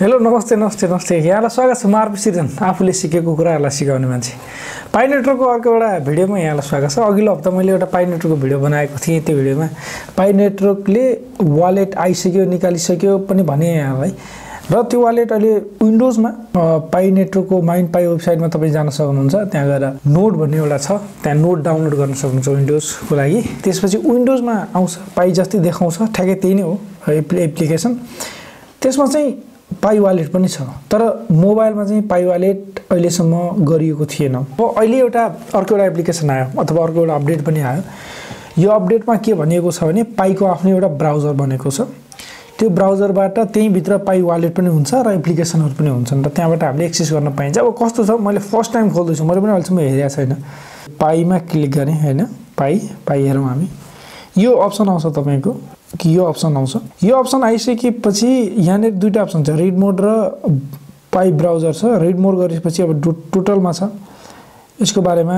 Hello नमस्ते नमस्ते नमस्ते यहाँलाई स्वागत छ म आरपी सिजन आफूले सिकेको कुराहरूलाई सिकाउने मान्छे पाइ अर्को एउटा भिडियोमा यहाँलाई स्वागत छ अघिल्लो हप्ता मैले एउटा पाइ भिडियो बनाएको थिएँ त्यो भिडियोमा पाइ नेटवर्कले वालेट आइसक्यो निकालिसक्यो पनि भने यहाँलाई र त्यो वालेट अहिले विन्डोजमा पाइ नेटवर्कको माइन्ड पाइ वेबसाइटमा तपाईँ जान सक्नुहुन्छ त्यहाँ गएर नोड भन्ने एउटा छ त्यहाँ नोड डाउनलोड गर्न सक्नुहुन्छ विन्डोजको लागि त्यसपछि विन्डोजमा आउँछ पाइ जस्तै देखाउँछ ठ्याक्कै त्यही नै हो एप्लि एप्लिकेसन त्यसमा चाहिँ पाइ वालेट पनि छ। तर मोबाइलमा चाहिँ पाइ वालेट अहिलेसम्म गरिएको थिएन। अब अहिले एउटा अर्को एउटा एप्लिकेसन आयो अथवा अर्को एउटा अपडेट पनि आयो। यो अपडेटमा के भनिएको छ भने पाइको आफ्नै एउटा ब्राउजर बनेको छ। त्यो ब्राउजरबाट त्यहीँभित्र पाइ वालेट पनि हुन्छ र एप्लिकेसनहरू पनि हुन्छन् र त्यहाँबाट हामीले एक्सेस गर्न पाइन्छ। अब कस्तो छ मैले फर्स्ट टाइम खोल्दैछु मैले पनि अहिलेसम्म हेरेको छैन। पाइमा क्लिक गरेँ होइन? पाइ पाइ हेरौँ हामी। यो अप्सन आउँछ तपाईँको। कि यो अप्सन आउँछ। यो अप्सन आइसकेपछि यहाँनिर दुईवटा अप्सन छ रिड मोड र पाइ ब्राउजर छ। रिड मोड गरेपछि अब टोटलमा छ। यसको बारेमा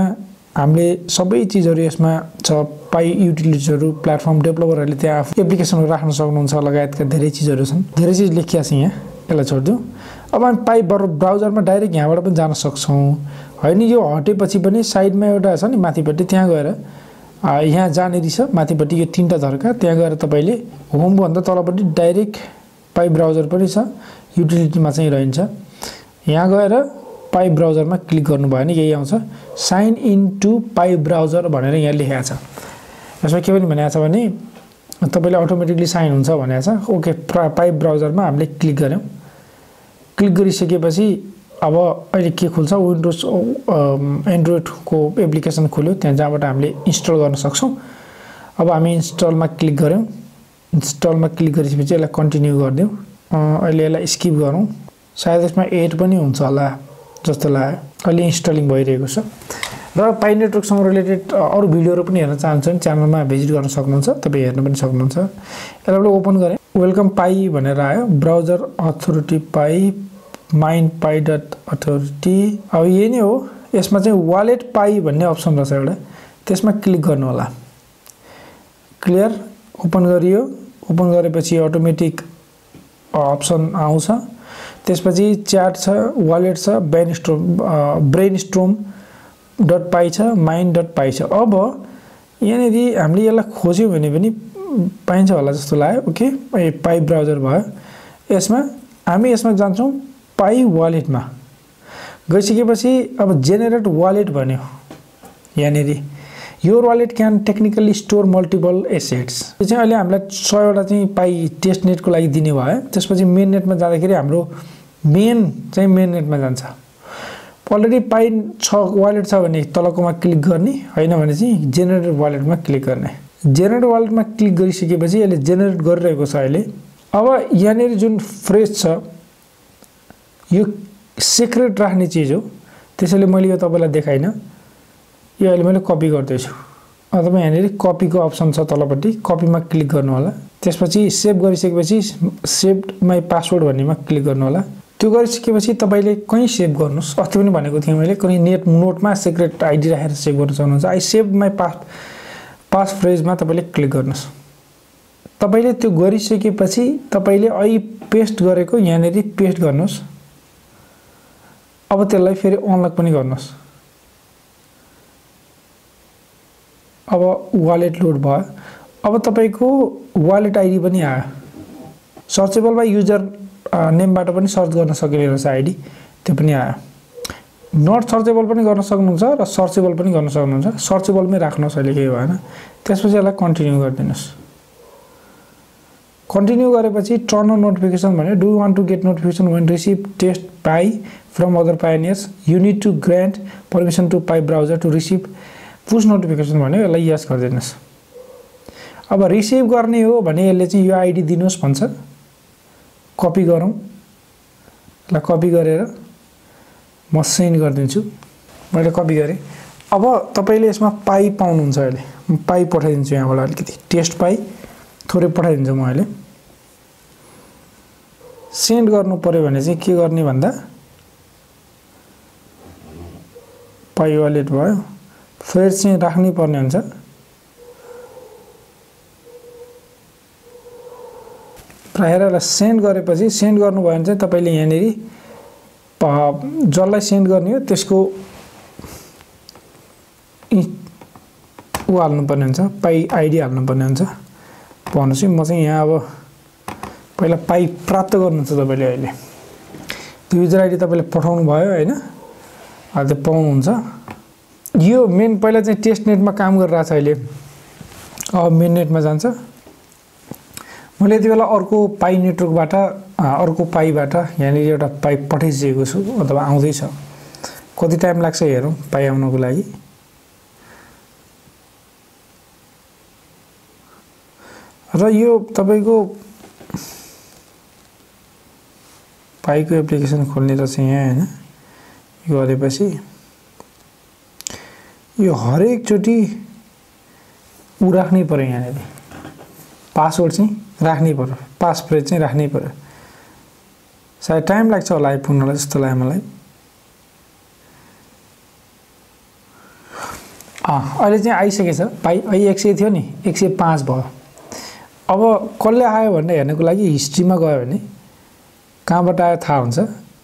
हामीले सबै चिजहरू यसमा छ। पाइ युटिलिटिजहरू प्लेटफर्म डेभलपरहरूले त्यहाँ आफ्नो एप्लिकेसनहरू राख्न सक्नुहुन्छ लगायतका धेरै चिजहरू छन्। धेरै चिज लेखिया छ यहाँ। यसलाई छोडिदिउँ अब हामी पाइ ब्राउजरमा डाइरेक्ट यहाँबाट पनि जान सक्छौँ। होइन यो हटेपछि पनि साइडमा एउटा छ नि माथिपट्टि त्यहाँ गएर यहाँ जहाँनिर छ माथिपट्टि यो तिनवटा धर्का त्यहाँ गएर तपाईँले होमभन्दा तलपट्टि डाइरेक्ट पाइ ब्राउजर पनि छ युटिलिटीमा चाहिँ रहन्छ। यहाँ गएर पाइ ब्राउजरमा क्लिक गर्नुभयो भने यही आउँछ। Sign in to Pi browser भनेर यहाँ लेखेको छ। यसमा के पनि भनेको छ भने तपाईँले अटोमेटिकली साइन हुन्छ भनेको छ। ओके प्रा पाइ ब्राउजरमा हामीले क्लिक गऱ्यौँ। क्लिक गरिसकेपछि अब अहिले के खुल्छ विन्डोज एन्ड्रोइडको एप्लिकेसन खोल्यो त्यहाँ जहाँबाट हामीले इन्स्टल गर्न सक्छौँ। अब हामी इन्स्टलमा क्लिक गऱ्यौँ। इन्स्टलमा क्लिक गरिसकेपछि यसलाई कन्टिन्यू गरिदिउँ। अहिले यसलाई स्किप गरौँ। सायद यसमा एड पनि हुन्छ होला जस्तो लाग्यो। अहिले इन्स्टलिङ भइरहेको छ। र पाइ नेटवर्कसँग रिलेटेड अरू भिडियोहरू पनि हेर्न चाहन्छ भने च्यानलमा भिजिट गर्न सक्नुहुन्छ तपाईँ हेर्न पनि सक्नुहुन्छ। यसलाई पनि ओपन गरेँ वेलकम पाइ भनेर आयो। Browser authority Pi mind Pi dot authority अब यही नै हो यसमा चाहिँ वालेट पाइ भन्ने अप्सन रहेछ एउटा। त्यसमा क्लिक गर्नु होला। क्लियर ओपन गरियो। ओपन गरेपछि अटोमेटिक अप्सन आउँछ। त्यसपछि च्याट छ वालेट छ brainstorm brainstorm dot Pi छ माइन्ड डट पाइ छ। अब यहाँनिर हामीले यसलाई खोज्यौँ भने पनि पाइन्छ होला जस्तो लाग्यो। ओके ए पाइ ब्राउजर भयो। यसमा हामी यसमा जान्छौँ। पाइ वालेटमा। गइसकेपछि अब जेनेरेट वालेट भन्यो यहाँनिर यो wallet can technically store multiple assets यो चाहिँ अहिले हामीलाई सयवटा चाहिँ पाइ टेस्ट नेटको लागि दिने भयो। त्यसपछि मेन नेटमा जाँदाखेरि हाम्रो मेन चाहिँ मेन नेटमा जान्छ। अलरेडी पाइ छ वालेट छ भने तलकोमा क्लिक गर्ने होइन भने चाहिँ जेनेरेट वालेटमा क्लिक गर्ने। जेनेरेट वालेटमा क्लिक गरिसकेपछि यसले जेनेरेट गरिरहेको छ अहिले। अब यहाँनिर जुन फ्रेस छ यो सिक्रेट राख्ने चिज हो। त्यसैले मैले यो तपाईँलाई देखाइनँ। यो अहिले मैले कपी गर्दैछु। अथवा यहाँनिर कपीको अप्सन छ तलपट्टि कपीमा क्लिक गर्नु होला त्यसपछि सेभ गरिसकेपछि सेभ माई पासवर्ड भन्नेमा क्लिक गर्नु होला त्यो गरिसकेपछि तपाईँले कहीँ सेभ गर्नुहोस्। अस्ति पनि भनेको थिएँ मैले कहीँ नेट नोटमा सिक्रेट आइडी राखेर सेभ गर्न सक्नुहुन्छ। I save my pass pass फ्रेजमा तपाईँले क्लिक गर्नुहोस्। तपाईँले त्यो गरिसकेपछि तपाईँले अहिले पेस्ट गरेको यहाँनिर पेस्ट गर्नुहोस्। अब त्यसलाई फेरि अनलक पनि गर्नुहोस्। अब वालेट लोड भयो। अब तपाईँको वालेट आइडी पनि आयो। सर्चेबल बाई युजर नेमबाट पनि सर्च गर्न सकिने रहेछ आइडी त्यो पनि आयो। नट सर्चेबल पनि गर्न सक्नुहुन्छ र सर्चेबल पनि गर्न सक्नुहुन्छ। सर्चेबलमै राख्नुहोस् अहिले केही भएन। त्यसपछि यसलाई कन्टिन्यू गरिदिनुहोस्। कन्टिन्यू गरेपछि टर्न अन नोटिफिकेसन भन्यो do want to get notification when receive test Pi from other pioneers you need to grant permission to Pi browser to receive push notification भन्यो यसलाई यस गरिदिनुहोस्। अब रिसिभ गर्ने हो भने यसले चाहिँ यो आइडी दिनुहोस् भन्छ। कपी गरौँ। यसलाई कपी गरेर म सेन्ड गरिदिन्छु। मैले कपी गरेँ। अब तपाईँले यसमा पाइ पाउनुहुन्छ अहिले। म पाइ पठाइदिन्छु यहाँबाट अलिकति। टेस्ट पाइ थोरै पठाइदिन्छु म अहिले सेन्ड गर्नु पऱ्यो भने चाहिँ के गर्ने भन्दा पाइ वालेट भयो फेरि चाहिँ राख्नै पर्ने हुन्छ। हेरेर सेन्ड गरेपछि सेन्ड गर्नुभयो भने चाहिँ तपाईँले यहाँनिर जसलाई सेन्ड गर्ने हो त्यसको ऊ हाल्नुपर्ने हुन्छ पाइ आइडी हाल्नुपर्ने हुन्छ। है म चाहिँ यहाँ अब पहिला पाइ प्राप्त गर्नुहुन्छ तपाईँले अहिले। त्यो युजर आइडी तपाईँले पठाउनु भयो होइन त्यो पाउनुहुन्छ। यो मेन पहिला चाहिँ टेस्ट नेटमा काम गरिरहेको छ अहिले। अब मेन नेटमा जान्छ। मैले यति बेला अर्को पाइ नेटवर्कबाट अर्को पाइबाट यहाँनिर एउटा पाइप पठाइसकेको छु अथवा आउँदैछ। कति टाइम लाग्छ हेरौँ पाइ आउनको लागि। र यो तपाईँको पाइको एप्लिकेसन खोल्ने रहेछ यहाँ होइन यो गरेपछि यो हरेकचोटि ऊ राख्नै पऱ्यो यहाँनिर। पासवर्ड चाहिँ राख्नै पऱ्यो पासफ्रेज चाहिँ राख्नै पऱ्यो सायद टाइम लाग्छ होला आइपुग्नलाई जस्तो लाग्यो मलाई। अहिले चाहिँ आइसकेछ। पाइ अहिले एक सय थियो नि एक सय पाँच भयो। अब कसले आयो भनेर हेर्नको लागि हिस्ट्रीमा गयो भने कहाँबाट आयो थाहा हुन्छ।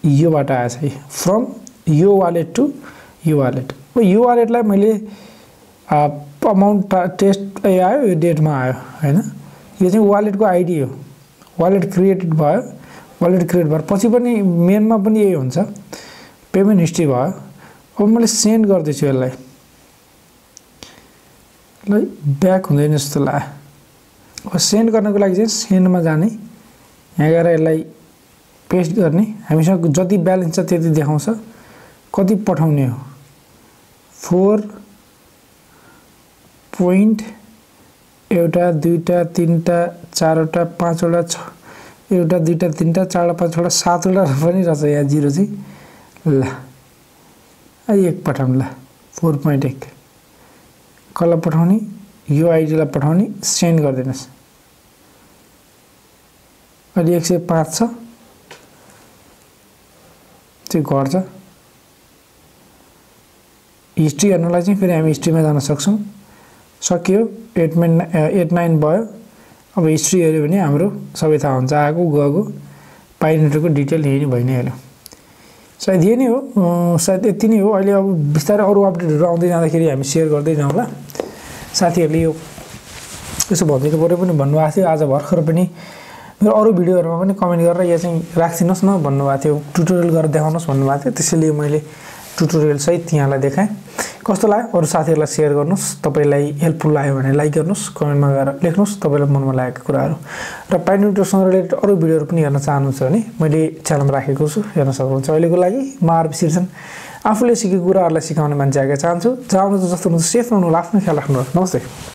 योबाट आएछ है फ्रम यो वालेट टु यो वालेट अब यो वालेटलाई मैले अमाउन्ट टेस्ट आयो यो डेटमा आयो होइन? यो चाहिँ वालेटको आइडी हो। वालेट क्रिएटेड भयो। वालेट क्रिएट भएर पछि पनि मेनमा पनि यही हुन्छ। पेमेन्ट हिस्ट्री भयो। अब मैले सेन्ड गर्दैछु यसलाई। ब्याक हुँदैन जस्तो लाग्यो। सेन्ड गर्नको लागि चाहिँ सेन्डमा जाने यहाँ गएर यसलाई पेस्ट गर्ने। हामीसँग जति ब्यालेन्स छ त्यति देखाउँछ। कति पठाउने हो? फोर पोइन्ट एउटा दुईवटा तिनवटा चारवटा पाँचवटा छ एउटा दुईवटा तिनवटा चारवटा पाँचवटा सातवटा पनि रहेछ यहाँ जिरो चाहिँ। ल एक पठाउँ ल फोर पोइन्ट एक। कसलाई पठाउने? यो आइडीलाई पठाउने। सेन्ड गरिदिनुहोस्। अहिले एक सय पाँच छ। त्यो घट्छ हिस्ट्री हेर्नलाई चाहिँ फेरि हामी हिस्ट्रीमा जान सक्छौँ। सकियो एट नाइन एट नाइन भयो। अब हिस्ट्री हेऱ्यो भने हाम्रो सबै थाहा हुन्छ आएको गएको पाइनेटरको डिटेल यही नै भइ नै हाल्यो सायद यही नै हो। सायद यति नै हो। अहिले अब बिस्तारै अरू अपडेटहरू आउँदै जाँदाखेरि हामी सेयर गर्दै जाउँला साथीहरूले यो यसो भनिदिनु पऱ्यो पनि भन्नुभएको थियो। आज भर्खर पनि मेरो अरू भिडियोहरूमा पनि कमेन्ट गरेर यो चाहिँ राखिदिनुहोस् न भन्नुभएको थियो। ट्युटोरियल गरेर देखाउनुहोस् भन्नुभएको थियो। त्यसैले मैले ट्युटोरियल सहित यहाँलाई देखाएँ। कस्तो लाग्यो? अरू साथीहरूलाई सेयर गर्नुहोस्। तपाईँलाई हेल्पफुल लाग्यो भने लाइक गर्नुहोस्। कमेन्टमा गएर लेख्नुहोस्। तपाईँलाई मनमा लागेको कुराहरू। र पाइनेटरसँग रिलेटेड अरू भिडियोहरू पनि हेर्न चाहनुहुन्छ भने मैले च्यानलमा राखेको छु। हेर्न सक्नुहुन्छ। अहिलेको लागि म आरपी सिर्छन् आफूले सिकेको कुराहरूलाई सिकाउने मान्छे आएका चाहन्छु। जहाँ हुनुहुन्छ जस्तो हुनुहुन्छ सेफ रहनु आफ्नो ख्याल राख्नुहोस् नमस्ते।